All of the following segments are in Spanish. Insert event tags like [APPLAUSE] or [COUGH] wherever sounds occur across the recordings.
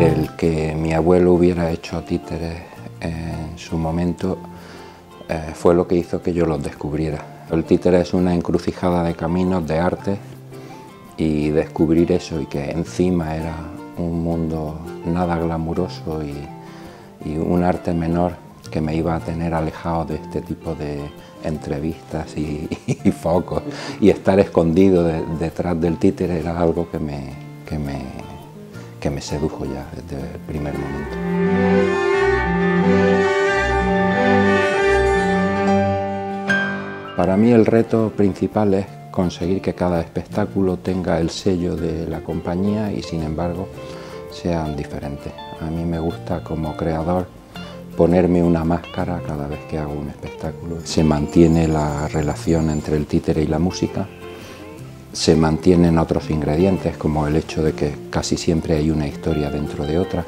El que mi abuelo hubiera hecho títeres en su momento eh, fue lo que hizo que yo los descubriera. El títere es una encrucijada de caminos, de arte, y descubrir eso y que encima era un mundo nada glamuroso y, un arte menor que me iba a tener alejado de este tipo de entrevistas y, [LAUGHS] focos y estar escondido detrás del títere era algo que me, que me, que me sedujo ya desde el primer momento. Para mí el reto principal es conseguir que cada espectáculo tenga el sello de la compañía y sin embargo sean diferentes. A mí me gusta como creador ponerme una máscara cada vez que hago un espectáculo. Se mantiene la relación entre el títere y la música, se mantienen otros ingredientes como el hecho de que casi siempre hay una historia dentro de otra,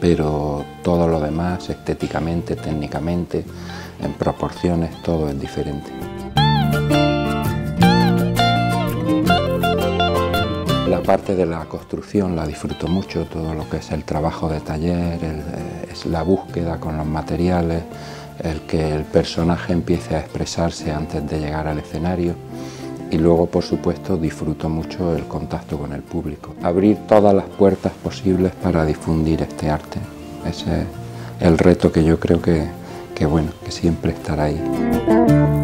pero todo lo demás, estéticamente, técnicamente, en proporciones, todo es diferente. La parte de la construcción la disfruto mucho, todo lo que es el trabajo de taller, eh, es la búsqueda con los materiales, el que el personaje empiece a expresarse antes de llegar al escenario y luego por supuesto disfruto mucho el contacto con el público. Abrir todas las puertas posibles para difundir este arte, ese es el reto que yo creo que, que bueno, que siempre estará ahí.